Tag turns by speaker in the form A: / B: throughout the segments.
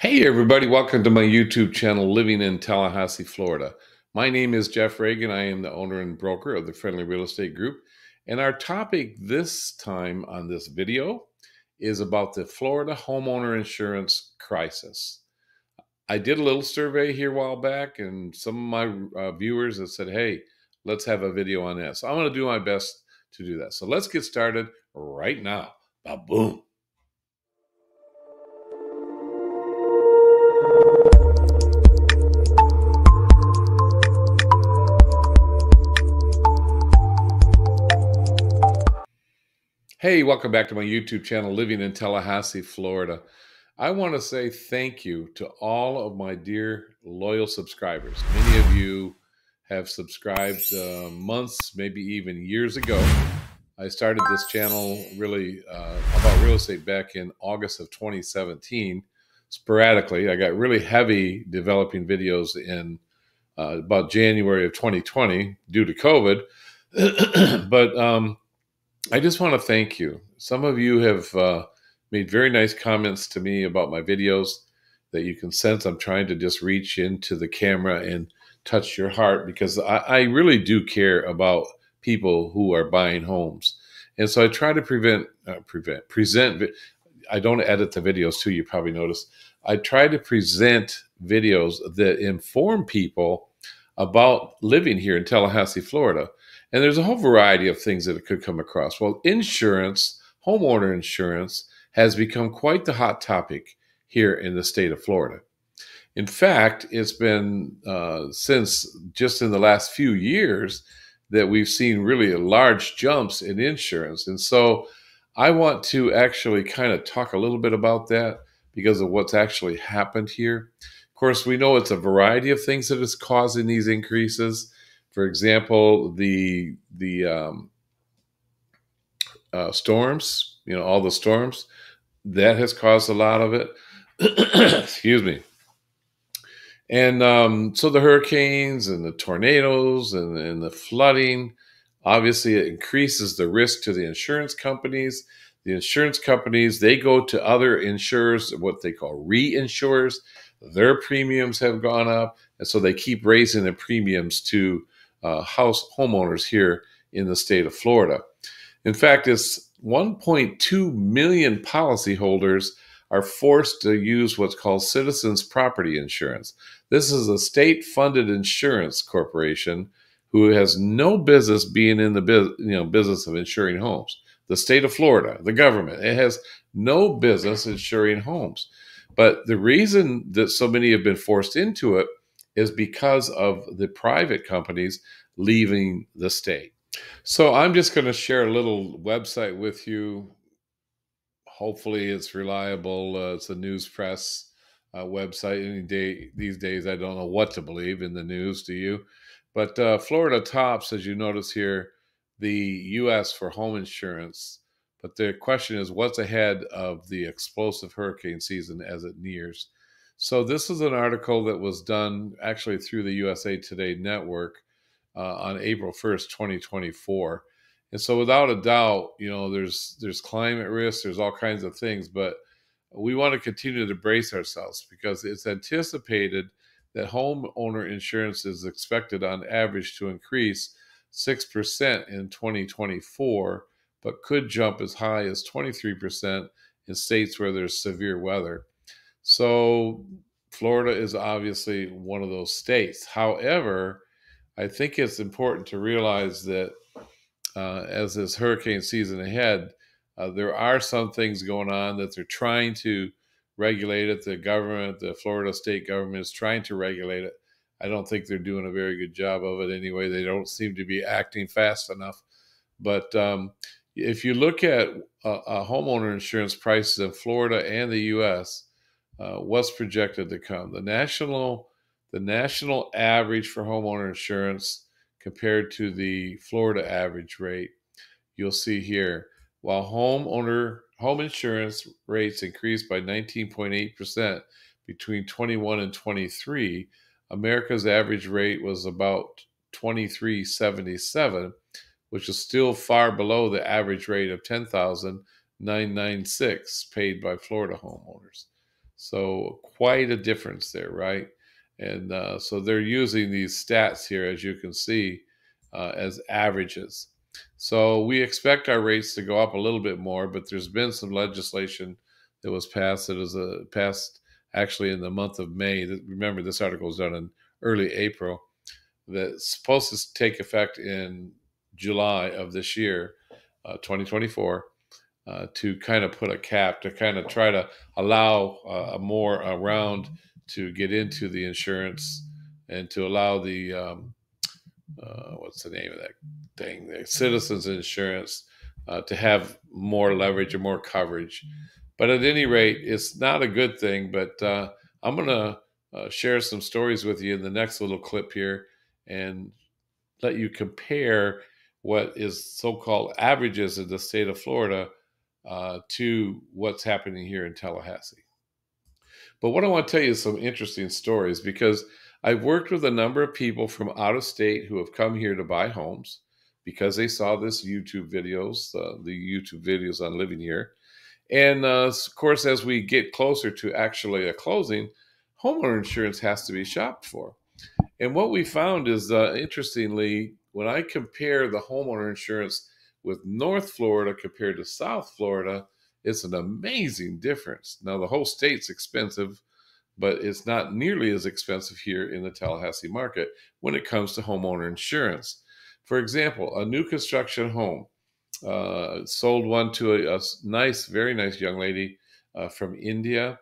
A: Hey, everybody, welcome to my YouTube channel, Living in Tallahassee, Florida. My name is Jeff Ragan. I am the owner and broker of the Friendly Real Estate Group. And our topic this time on this video is about the Florida homeowner insurance crisis. I did a little survey here a while back, and some of my uh, viewers have said, hey, let's have a video on this. So I'm going to do my best to do that. So let's get started right now. Ba boom. Hey, welcome back to my YouTube channel, Living in Tallahassee, Florida. I want to say thank you to all of my dear loyal subscribers. Many of you have subscribed uh, months, maybe even years ago. I started this channel really uh, about real estate back in August of 2017. Sporadically, I got really heavy developing videos in uh, about January of 2020 due to COVID. but um, I just want to thank you. Some of you have uh, made very nice comments to me about my videos that you can sense I'm trying to just reach into the camera and touch your heart because I, I really do care about people who are buying homes. And so I try to prevent, uh, prevent, present. I don't edit the videos too. You probably noticed. I try to present videos that inform people about living here in Tallahassee, Florida. And there's a whole variety of things that it could come across. Well, insurance, homeowner insurance, has become quite the hot topic here in the state of Florida. In fact, it's been uh, since just in the last few years that we've seen really large jumps in insurance. And so I want to actually kind of talk a little bit about that because of what's actually happened here. Of course, we know it's a variety of things that is causing these increases. For example, the the um, uh, storms, you know, all the storms, that has caused a lot of it. Excuse me. And um, so the hurricanes and the tornadoes and, and the flooding, obviously, it increases the risk to the insurance companies. The insurance companies they go to other insurers, what they call reinsurers. Their premiums have gone up, and so they keep raising the premiums to uh, house homeowners here in the state of Florida. In fact, it's 1.2 million policyholders are forced to use what's called citizens property insurance. This is a state funded insurance corporation who has no business being in the you know, business of insuring homes. The state of Florida, the government, it has no business insuring homes. But the reason that so many have been forced into it is because of the private companies leaving the state. So I'm just going to share a little website with you. Hopefully, it's reliable. Uh, it's a news press uh, website. Any day these days, I don't know what to believe in the news. Do you? But uh, Florida tops, as you notice here, the U.S. for home insurance. But the question is, what's ahead of the explosive hurricane season as it nears? So this is an article that was done actually through the USA Today network uh, on April 1st, 2024. And so without a doubt, you know, there's there's climate risk, there's all kinds of things, but we want to continue to brace ourselves because it's anticipated that homeowner insurance is expected on average to increase 6% in 2024, but could jump as high as 23% in states where there's severe weather. So Florida is obviously one of those states. However, I think it's important to realize that uh, as this hurricane season ahead, uh, there are some things going on that they're trying to regulate it. The government, the Florida state government, is trying to regulate it. I don't think they're doing a very good job of it anyway. They don't seem to be acting fast enough. But um, if you look at uh, homeowner insurance prices in Florida and the U.S., uh, what's projected to come. The national the national average for homeowner insurance compared to the Florida average rate, you'll see here. While homeowner home insurance rates increased by 19.8% between 21 and 23, America's average rate was about 2377, which is still far below the average rate of 10,996 paid by Florida homeowners. So quite a difference there, right? And uh, so they're using these stats here, as you can see, uh, as averages. So we expect our rates to go up a little bit more, but there's been some legislation that was passed that is a, passed actually in the month of May. Remember, this article was done in early April. That's supposed to take effect in July of this year, uh, 2024, uh, to kind of put a cap to kind of try to allow uh, more around to get into the insurance and to allow the um, uh, what's the name of that thing? The citizens insurance uh, to have more leverage or more coverage. But at any rate, it's not a good thing. But uh, I'm going to share some stories with you in the next little clip here and let you compare what is so-called averages in the state of Florida uh, to what's happening here in Tallahassee. But what I want to tell you is some interesting stories because I've worked with a number of people from out of state who have come here to buy homes because they saw this YouTube videos, uh, the YouTube videos on living here. And uh, of course, as we get closer to actually a closing, homeowner insurance has to be shopped for. And what we found is, uh, interestingly, when I compare the homeowner insurance with North Florida compared to South Florida, it's an amazing difference. Now, the whole state's expensive, but it's not nearly as expensive here in the Tallahassee market when it comes to homeowner insurance. For example, a new construction home uh, sold one to a, a, nice, very nice young lady uh, from India,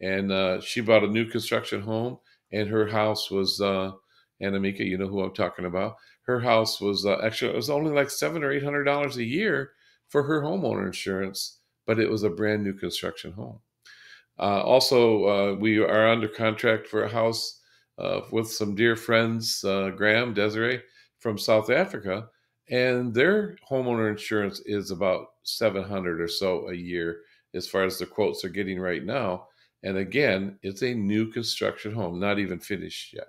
A: and uh, she bought a new construction home, and her house was, uh, Anamika, you know who I'm talking about. Her house was uh, actually it was only like seven or eight hundred dollars a year for her homeowner insurance but it was a brand new construction home. Uh, also, uh, we are under contract for a house uh, with some dear friends, uh, Graham, Desiree from South Africa, and their homeowner insurance is about 700 or so a year as far as the quotes are getting right now. And again, it's a new construction home, not even finished yet.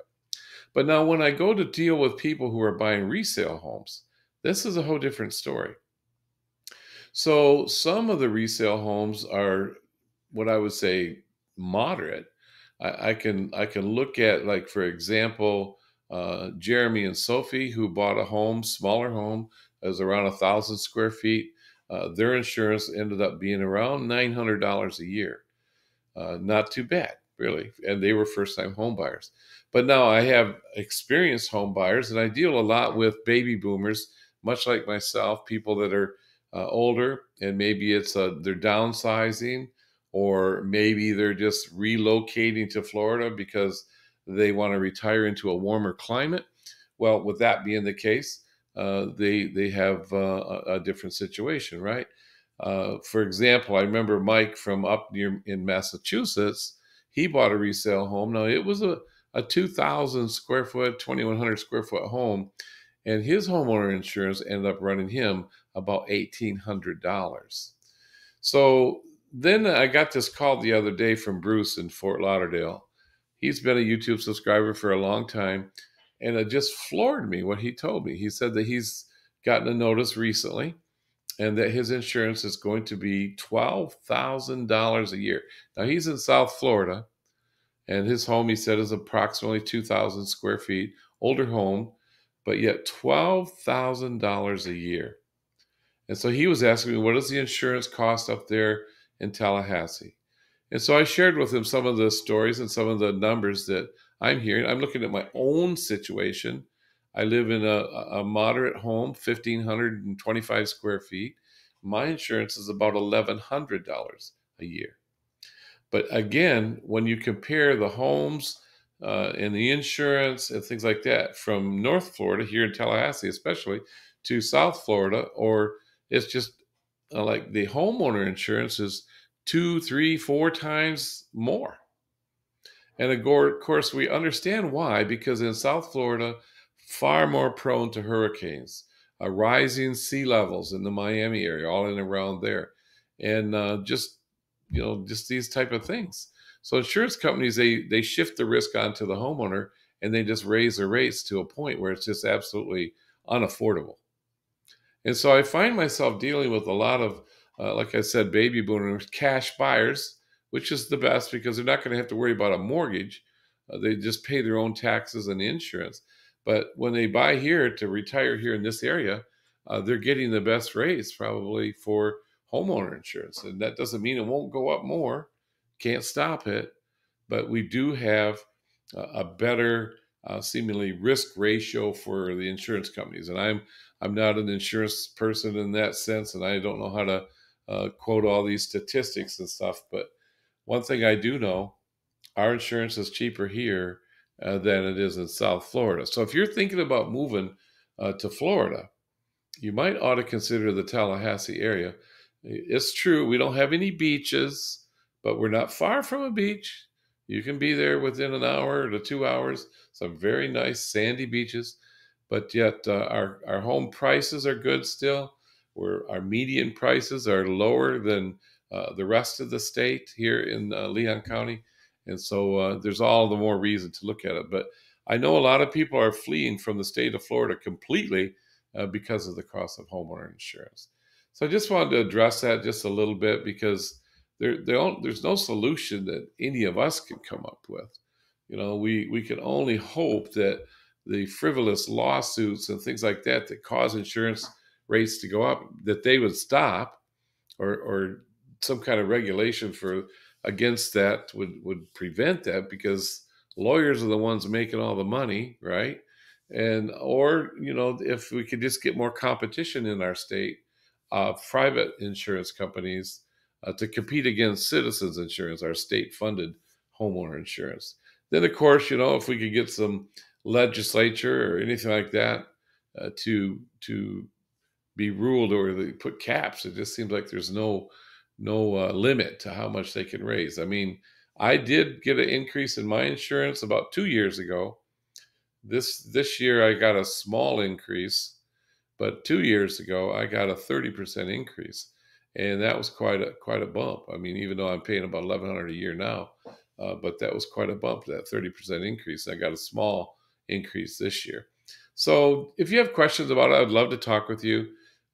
A: But now, when I go to deal with people who are buying resale homes, this is a whole different story. So some of the resale homes are what I would say moderate. I, I can I can look at like for example, uh, Jeremy and Sophie who bought a home, smaller home, was around a thousand square feet. Uh, their insurance ended up being around nine hundred dollars a year. Uh, not too bad, really. And they were first time home buyers. But now I have experienced home buyers, and I deal a lot with baby boomers, much like myself, people that are uh, older and maybe it's uh, they're downsizing or maybe they're just relocating to Florida because they want to retire into a warmer climate. Well, with that being the case, uh, they they have uh, a, different situation, right? Uh, for example, I remember Mike from up near in Massachusetts. He bought a resale home. Now it was a a 2,000 square foot, 2,100 square foot home, and his homeowner insurance ended up running him about $1,800. So then I got this call the other day from Bruce in Fort Lauderdale. He's been a YouTube subscriber for a long time, and it just floored me what he told me. He said that he's gotten a notice recently and that his insurance is going to be $12,000 a year. Now, he's in South Florida, and his home, he said, is approximately 2,000 square feet, older home but yet $12,000 a year. And so he was asking me, what does the insurance cost up there in Tallahassee? And so I shared with him some of the stories and some of the numbers that I'm hearing. I'm looking at my own situation. I live in a, a moderate home, 1,525 square feet. My insurance is about $1,100 a year. But again, when you compare the homes uh, and the insurance and things like that from North Florida, here in Tallahassee, especially, to South Florida, or it's just uh, like the homeowner insurance is two, three, four times more. And of course, we understand why, because in South Florida, far more prone to hurricanes, uh, rising sea levels in the Miami area, all in around there, and uh, just you know, just these type of things. So insurance companies they they shift the risk onto the homeowner and they just raise the rates to a point where it's just absolutely unaffordable. And so I find myself dealing with a lot of, uh, like I said, baby boomers, cash buyers, which is the best because they're not going to have to worry about a mortgage. Uh, they just pay their own taxes and insurance. But when they buy here to retire here in this area, uh, they're getting the best rates probably for homeowner insurance. And that doesn't mean it won't go up more. Can't stop it. But we do have a better uh, seemingly risk ratio for the insurance companies. And I'm I'm not an insurance person in that sense, and I don't know how to uh, quote all these statistics and stuff. But one thing I do know, our insurance is cheaper here uh, than it is in South Florida. So if you're thinking about moving uh, to Florida, you might ought to consider the Tallahassee area. It's true we don't have any beaches, but we're not far from a beach. You can be there within an hour to two hours. Some very nice sandy beaches, but yet uh, our our home prices are good still. Where our median prices are lower than uh, the rest of the state here in uh, Leon County, and so uh, there's all the more reason to look at it. But I know a lot of people are fleeing from the state of Florida completely uh, because of the cost of homeowner insurance. So I just wanted to address that just a little bit because there, there there's no solution that any of us can come up with. You know, we we can only hope that the frivolous lawsuits and things like that that cause insurance rates to go up that they would stop, or or some kind of regulation for against that would would prevent that because lawyers are the ones making all the money, right? And or you know if we could just get more competition in our state, uh, private insurance companies uh, to compete against Citizens Insurance, our state funded homeowner insurance. Then, of course, you know, if we could get some legislature or anything like that uh, to to be ruled or they put caps, it just seems like there's no no uh, limit to how much they can raise. I mean, I did get an increase in my insurance about two years ago. This this year I got a small increase, but two years ago I got a 30% increase and that was quite a quite a bump. I mean, even though I'm paying about eleven hundred a year now, uh, but that was quite a bump. That thirty percent increase. I got a small increase this year. So, if you have questions about it, I'd love to talk with you.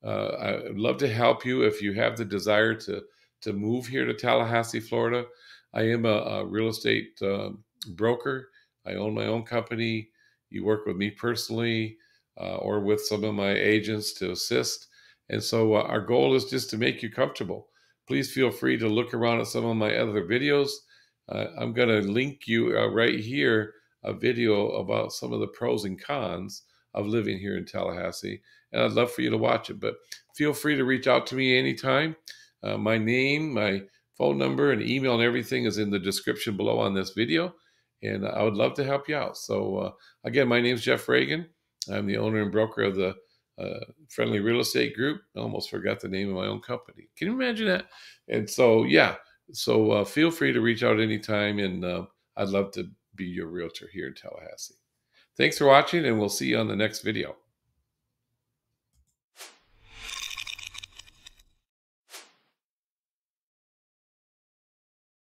A: Uh, I'd love to help you if you have the desire to to move here to Tallahassee, Florida. I am a, a real estate uh, broker. I own my own company. You work with me personally uh, or with some of my agents to assist. And so uh, our goal is just to make you comfortable. Please feel free to look around at some of my other videos. Uh, I'm going to link you uh, right here a video about some of the pros and cons of living here in Tallahassee. And I'd love for you to watch it. But feel free to reach out to me anytime. Uh, my name, my phone number, and email and everything is in the description below on this video. And I would love to help you out. So, uh, again, my name is Jeff Ragan. I'm the owner and broker of the uh, friendly real estate group. I almost forgot the name of my own company. Can you imagine that? And so, yeah, so uh, feel free to reach out anytime, and uh, I'd love to be your realtor here in Tallahassee. Thanks for watching, and we'll see you on the next video.